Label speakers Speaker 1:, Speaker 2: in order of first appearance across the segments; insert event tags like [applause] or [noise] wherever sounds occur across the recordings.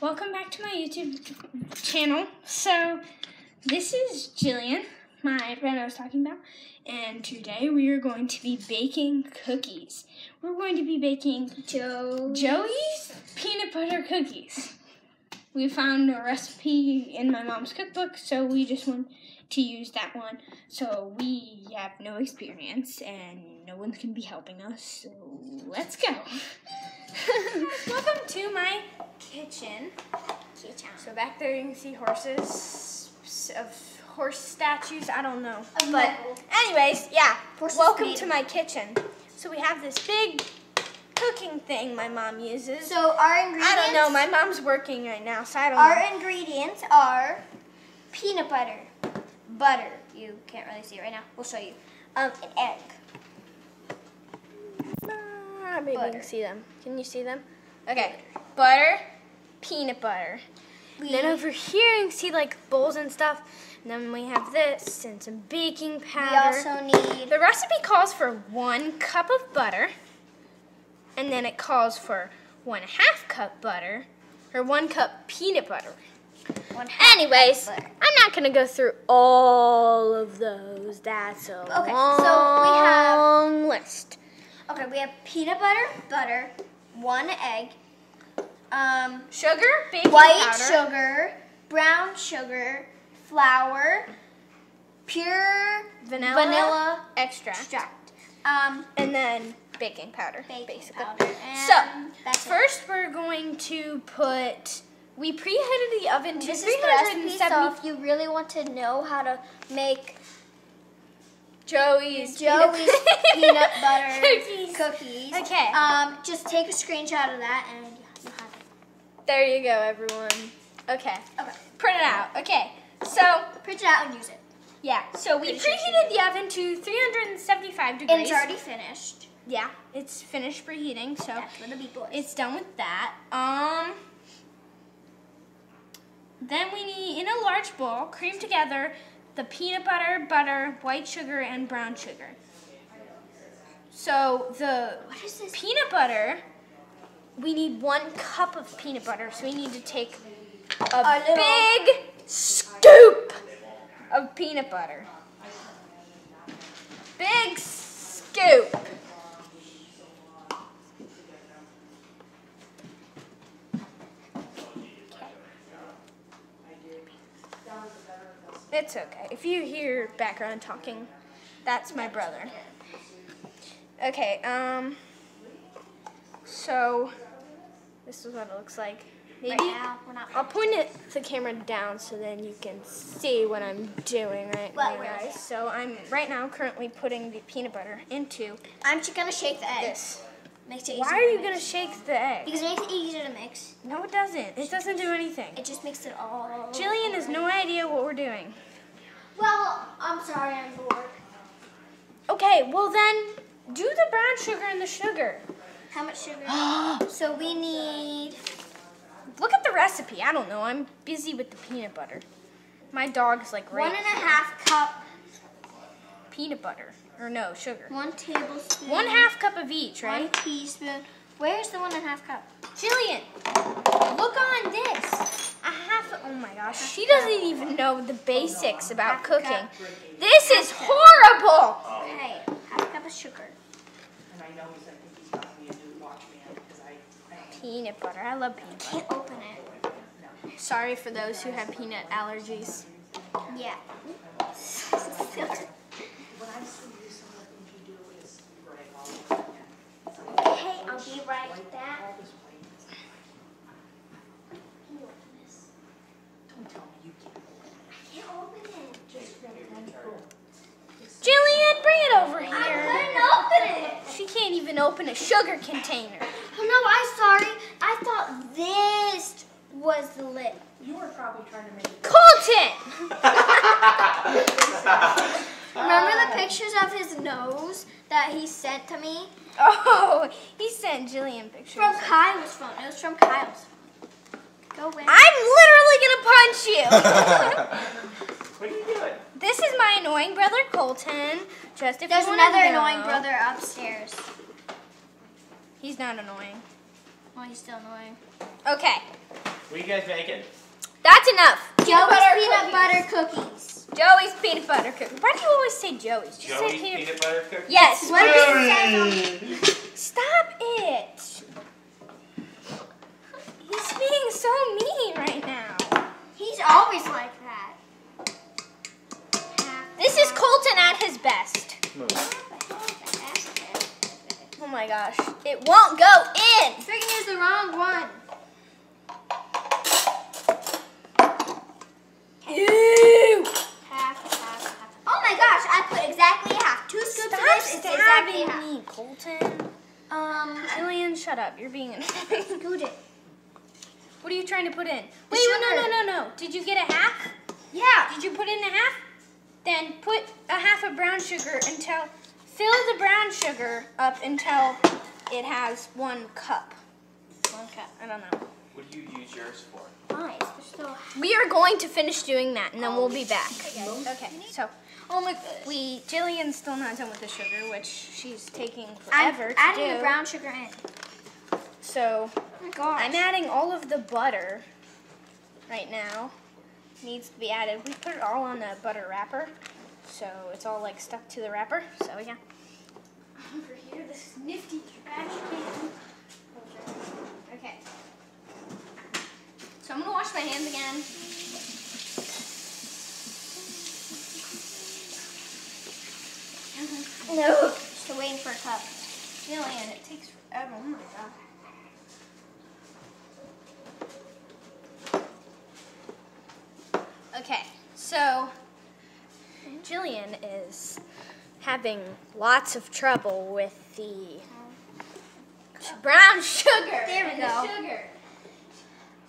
Speaker 1: welcome back to my YouTube channel. So, this is Jillian, my friend I was talking about, and today we are going to be baking cookies. We're going to be baking
Speaker 2: Joe.
Speaker 1: Joey's peanut butter cookies. We found a recipe in my mom's cookbook, so we just want to use that one. So, we have no experience, and no one's to be helping us, so let's go. [laughs] Welcome to my kitchen. Kitchen. So back there you can see horses of horse statues. I don't know,
Speaker 2: Of
Speaker 1: but
Speaker 2: metal.
Speaker 1: anyways, yeah.
Speaker 2: Horses
Speaker 1: Welcome to my kitchen. So we have this big cooking thing my mom uses.
Speaker 2: So our ingredients.
Speaker 1: I don't know. My mom's working right now, so I don't know.
Speaker 2: Our ingredients are peanut butter, butter. You can't really see it right now. We'll show you. Um, an egg.
Speaker 1: Ah, maybe you can see them. Can you see them? Okay. Butter, peanut butter.
Speaker 2: We,
Speaker 1: then over here you can see like bowls and stuff. And then we have this and some baking powder.
Speaker 2: we also need
Speaker 1: The recipe calls for one cup of butter, and then it calls for one half cup butter, or one cup peanut butter.
Speaker 2: One half
Speaker 1: Anyways,
Speaker 2: cup.
Speaker 1: I'm not gonna go through all of those. That's a
Speaker 2: Okay,
Speaker 1: long
Speaker 2: so we have-
Speaker 1: list.
Speaker 2: Okay, we have peanut butter, butter, one egg, um,
Speaker 1: Sugar, baking
Speaker 2: white
Speaker 1: powder,
Speaker 2: sugar, brown sugar, flour, pure
Speaker 1: vanilla,
Speaker 2: vanilla
Speaker 1: extract,
Speaker 2: extract, um,
Speaker 1: and then baking powder,
Speaker 2: baking
Speaker 1: basically.
Speaker 2: powder.
Speaker 1: So,
Speaker 2: And it.
Speaker 1: First, we're going to put. We preheated the oven to
Speaker 2: This is the recipe, so if you really want to know how to make
Speaker 1: Joey's
Speaker 2: Joey's peanut [laughs] butter
Speaker 1: cookies.
Speaker 2: cookies,
Speaker 1: Okay.
Speaker 2: um, just take a screenshot of that and you'll have it.
Speaker 1: There you go, everyone. Okay.
Speaker 2: Okay,
Speaker 1: Print it out. Okay. So,
Speaker 2: print it out and use it.
Speaker 1: yeah. So we
Speaker 2: Pretty
Speaker 1: preheated the oven to 375 degrees.
Speaker 2: And it's already finished.
Speaker 1: Yeah, it's finished preheating, so
Speaker 2: That's for the
Speaker 1: it's done with that. Um Then we need in a large bowl, cream together the peanut butter, butter, white sugar and brown sugar. So the
Speaker 2: what is this?
Speaker 1: peanut butter, we need one cup of peanut butter, so we need to take a,
Speaker 2: A
Speaker 1: big scoop of peanut butter. Big scoop. It's okay. If you hear background talking, that's my brother. Okay, um, so this is what it looks like. Maybe
Speaker 2: Right now, we're not.
Speaker 1: I'll point it the camera down so then you can see what I'm doing right
Speaker 2: What
Speaker 1: now, guys. So I'm right now currently putting the peanut butter into
Speaker 2: I'm just gonna shake the eggs.
Speaker 1: this.
Speaker 2: Makes it
Speaker 1: Why are you
Speaker 2: mix.
Speaker 1: gonna shake the egg?
Speaker 2: Because it makes it easier to mix.
Speaker 1: No, it doesn't. It doesn't do anything.
Speaker 2: It just makes it all.
Speaker 1: Jillian has no idea what we're doing.
Speaker 2: Well, I'm sorry, I'm bored.
Speaker 1: Okay, well then do the brown sugar and the sugar.
Speaker 2: How much sugar? [gasps] so we need.
Speaker 1: Look at the recipe. I don't know. I'm busy with the peanut butter. My dog's like right
Speaker 2: One and a half cup,
Speaker 1: peanut butter or no sugar.
Speaker 2: one tablespoon,
Speaker 1: One half cup of each, right?
Speaker 2: one teaspoon. Where's the one and a half cup?
Speaker 1: Jillian, look on this. A half. Oh my gosh, she doesn't even know the oh, basics about cooking.
Speaker 2: cup.
Speaker 1: This is horrible.
Speaker 2: Okay, half a cup of sugar.
Speaker 3: And I know he's, I think he's got me a new Watchman, because I, I
Speaker 1: Peanut butter. I love peanut butter.
Speaker 2: Can't open it.
Speaker 1: Sorry for those who have peanut allergies.
Speaker 2: Yeah.
Speaker 3: when I see you, some of the things you do is great. All
Speaker 2: okay, I'll be right with that.
Speaker 3: all this white,
Speaker 2: Can you open this?
Speaker 3: don't tell me you can't.
Speaker 2: I can't open it.
Speaker 3: Just grab one.
Speaker 1: Jillian, bring it over
Speaker 2: I
Speaker 1: here.
Speaker 2: couldn't open it.
Speaker 1: She can't even open a sugar container.
Speaker 2: Oh no, I'm sorry. I thought this was the lid.
Speaker 3: You were probably trying to make it.
Speaker 1: Colton! [laughs]
Speaker 2: Remember the pictures of his nose that he sent to me?
Speaker 1: Oh, he sent Jillian pictures.
Speaker 2: From Kyle's phone. It was from Kyle's. phone. Go away.
Speaker 1: I'm literally gonna punch you. [laughs]
Speaker 3: What are you doing?
Speaker 1: this is my annoying brother Colton. Just if
Speaker 2: There's
Speaker 1: you
Speaker 2: another
Speaker 1: know.
Speaker 2: annoying brother upstairs.
Speaker 1: He's not annoying.
Speaker 2: Oh, he's still annoying.
Speaker 1: Okay.
Speaker 4: What are you guys making?
Speaker 1: That's enough.
Speaker 2: Joey's peanut butter cookies.
Speaker 1: Joey's peanut butter cookies. Why do you always say Joey's? Just say
Speaker 4: Joey's
Speaker 1: peanut.
Speaker 4: peanut butter cookies?
Speaker 1: Yes.
Speaker 2: What does it
Speaker 1: Stop it. He's being so mean right now.
Speaker 2: He's always like that.
Speaker 1: This is Colton at his best.
Speaker 4: Move.
Speaker 1: Oh my gosh. It won't go in.
Speaker 2: Freaking is the wrong one.
Speaker 1: Ew.
Speaker 2: Half, half, half. Oh my gosh, I put exactly half. Two scoops
Speaker 1: Stop
Speaker 2: of this, it's exactly
Speaker 1: stabbing
Speaker 2: half.
Speaker 1: me, Colton.
Speaker 2: Um,
Speaker 1: Jillian, shut up. You're being annoying. [laughs]
Speaker 2: scoot it.
Speaker 1: What are you trying to put in? Wait, wait, no,
Speaker 2: sugar.
Speaker 1: no, no, no. Did you get a half?
Speaker 2: Yeah.
Speaker 1: Did you put in a half? Then put a half of brown sugar until fill the brown sugar up until it has one cup. One cup. I don't know.
Speaker 4: What do you use yours for?
Speaker 2: Nice. Still.
Speaker 1: We are going to finish doing that, and then we'll be back. Okay. So,
Speaker 2: Oh my
Speaker 1: we Jillian's still not done with the sugar, which she's taking forever
Speaker 2: I'm
Speaker 1: forever to
Speaker 2: adding
Speaker 1: do.
Speaker 2: the brown sugar in.
Speaker 1: So
Speaker 2: Oh.
Speaker 1: I'm adding all of the butter right now. Needs to be added. We put it all on the butter wrapper, so it's all like stuck to the wrapper. So yeah.
Speaker 2: over here, this nifty trash can.
Speaker 1: Okay. So I'm gonna wash my hands again. Mm-hmm.
Speaker 2: No. Just waiting for a cup. Jillian, it takes forever. Oh my god.
Speaker 1: Okay, so Jillian is having lots of trouble with the brown sugar.
Speaker 2: There we go.
Speaker 1: The sugar.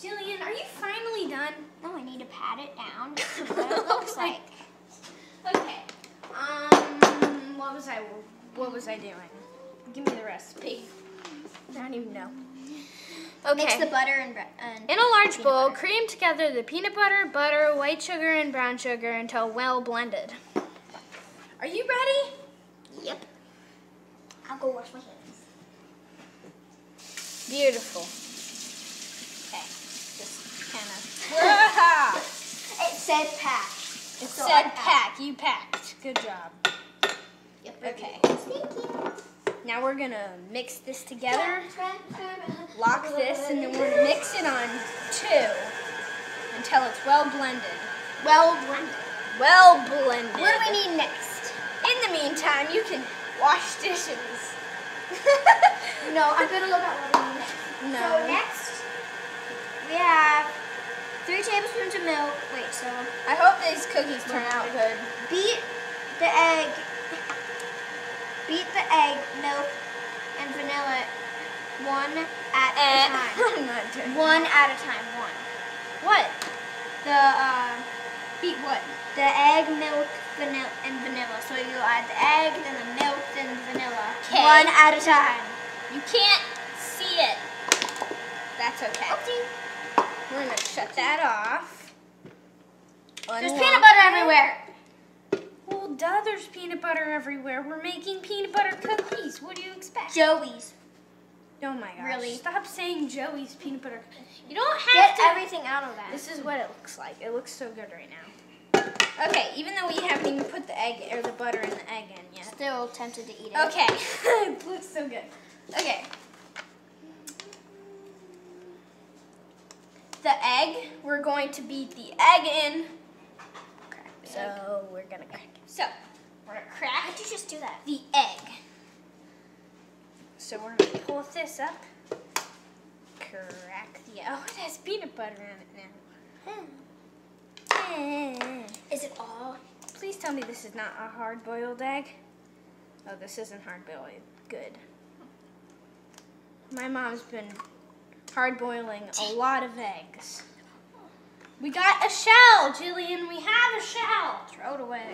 Speaker 1: Jillian, are you finally done?
Speaker 2: No, I need to pat it down. [laughs] what it looks like.
Speaker 1: Okay. Um, what was I? What was I doing? Give me the recipe. I don't even know. Okay.
Speaker 2: Mix the butter and, and
Speaker 1: In a large bowl,
Speaker 2: butter.
Speaker 1: cream together the peanut butter, butter, white sugar, and brown sugar until well blended. Are you ready?
Speaker 2: Yep. I'll go wash my hands.
Speaker 1: Beautiful. Okay. Just kind of. [laughs]
Speaker 2: It said pack.
Speaker 1: It
Speaker 2: So
Speaker 1: said pack. You packed. Good job.
Speaker 2: Yep.
Speaker 1: Okay.
Speaker 2: Thank you.
Speaker 1: Now we're gonna mix this together. Lock this, and then we're gonna mix it on two until it's well blended.
Speaker 2: Well blended.
Speaker 1: Well blended.
Speaker 2: What do we need next?
Speaker 1: In the meantime, you can wash dishes. [laughs]
Speaker 2: No, I'm gonna look at what we need next.
Speaker 1: No.
Speaker 2: So next, we have three tablespoons of milk. Wait, so
Speaker 1: I hope these cookies turn out good.
Speaker 2: beat the egg. Beat the egg, milk, and vanilla one at a
Speaker 1: Eh,
Speaker 2: time. [laughs]
Speaker 1: I'm not doing
Speaker 2: One at a time. One.
Speaker 1: What?
Speaker 2: The uh,
Speaker 1: Beat what?
Speaker 2: the egg, milk, vanilla, and vanilla. So you add the egg, then the milk, then the vanilla.
Speaker 1: 'Kay.
Speaker 2: One at a time.
Speaker 1: You can't see it. That's okay. We're gonna shut that off.
Speaker 2: There's peanut butter everywhere.
Speaker 1: Well, duh, there's peanut butter everywhere. We're making peanut butter cookies. What do you expect?
Speaker 2: Joey's.
Speaker 1: Oh my gosh.
Speaker 2: Really?
Speaker 1: Stop saying Joey's peanut butter. You don't have
Speaker 2: Get
Speaker 1: to.
Speaker 2: everything out of that.
Speaker 1: This is what it looks like. It looks so good right now. Okay, even though we haven't even put the egg or the butter and the egg in yet.
Speaker 2: Still tempted to eat it.
Speaker 1: Okay. [laughs] it looks so good. Okay. The egg, we're going to beat the egg in. So we're gonna crack it. So we're gonna crack
Speaker 2: How'd you just do that?
Speaker 1: the egg. So we're gonna pull this up. Crack the oh, it has peanut butter on it now. Hmm.
Speaker 2: Is it all?
Speaker 1: Please tell me this is not a hard boiled egg. Oh, this isn't hard boiled. Good. My mom's been hard boiling a lot of eggs. We got a shell, Jillian. We have a shell.
Speaker 2: Throw it away.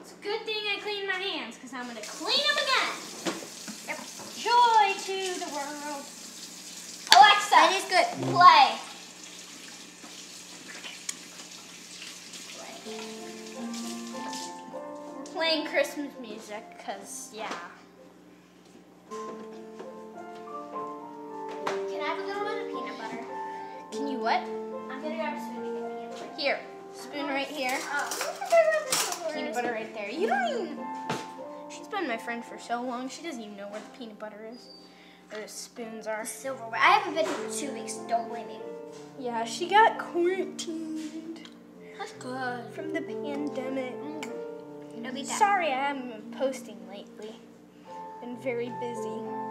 Speaker 1: It's a good thing I cleaned my hands because I'm going to clean them again. Joy to the world. Alexa,
Speaker 2: That is good.
Speaker 1: play. We're playing Christmas music because, yeah.
Speaker 2: Can I have a little bit of peanut butter?
Speaker 1: Can you what?
Speaker 2: I'm gonna grab a spoon and get peanut butter.
Speaker 1: Here, spoon right here.
Speaker 2: Oh,
Speaker 1: Peanut butter right there. You don't even. Been my friend for so long. She doesn't even know where the peanut butter is, or the spoons are.
Speaker 2: Silverware. I haven't been here for two weeks. Don't blame me.
Speaker 1: Yeah, she got quarantined
Speaker 2: That's good.
Speaker 1: from the pandemic.
Speaker 2: Be.
Speaker 1: Sorry, I haven't been posting lately. Been very busy.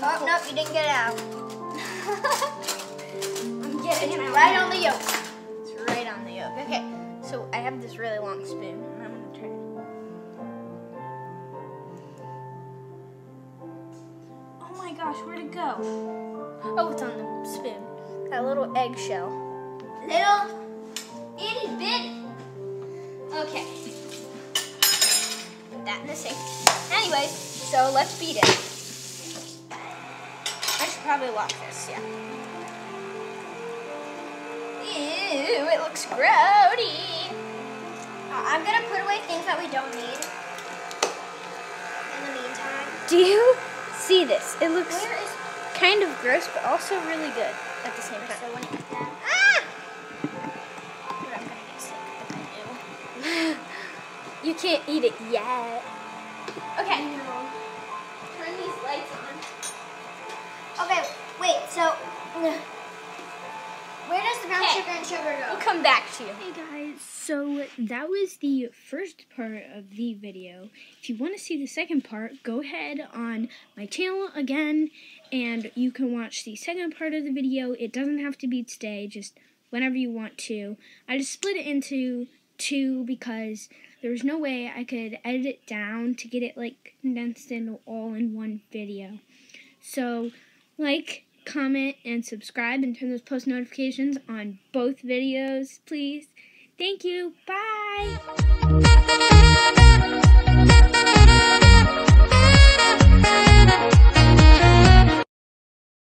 Speaker 2: Oh, nope, you didn't get it out. [laughs]
Speaker 1: I'm getting it out.
Speaker 2: right on the yolk.
Speaker 1: It's right on the yolk. Okay, so I have this really long spoon, and I'm gonna try to. Oh my gosh, where'd it go? Oh, it's on the spoon. That little eggshell.
Speaker 2: Little itty bitty.
Speaker 1: Okay. Put that in the sink. Anyways, so let's beat it. Probably lock this, yeah. Ew, it looks grody.
Speaker 2: Uh, I'm gonna put away things that we don't need. In the meantime,
Speaker 1: Do you see this? It looks kind of gross, but also really good at the same time.
Speaker 2: done? Ah!
Speaker 1: But I'm gonna get sick if I do. [laughs] you can't eat it yet. Okay. [sighs]
Speaker 2: where does the brown
Speaker 1: Okay.
Speaker 2: sugar and sugar go?
Speaker 1: We'll come back to you.
Speaker 5: Hey guys, so that was the first part of the video. If you want to see the second part, go ahead on my channel again and you can watch the second part of the video. It doesn't have to be today, just whenever you want to. I just split it into two because there was no way I could edit it down to get it like condensed into all in one video. So, like, comment, and subscribe and turn those post notifications on both videos, please. Thank you. Bye.